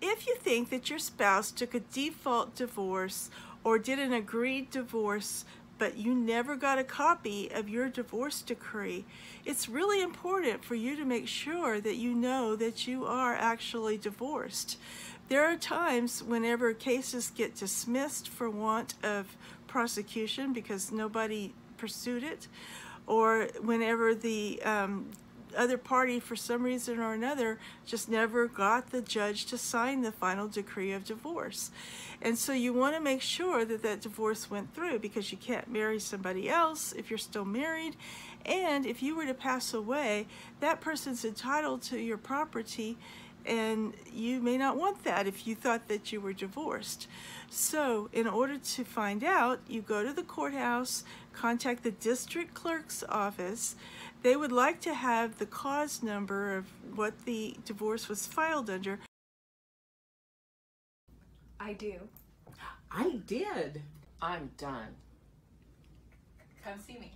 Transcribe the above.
if you think that your spouse took a default divorce or did an agreed divorce but you never got a copy of your divorce decree, it's really important for you to make sure that you know that you are actually divorced. There are times whenever cases get dismissed for want of prosecution because nobody pursued it, or whenever the um, other party, for some reason or another, just never got the judge to sign the final decree of divorce. And so you want to make sure that that divorce went through because you can't marry somebody else if you're still married. And if you were to pass away, that person's entitled to your property and you may not want that if you thought that you were divorced. So in order to find out, you go to the courthouse, contact the district clerk's office. They would like to have the cause number of what the divorce was filed under. I do. I did. I'm done. Come see me.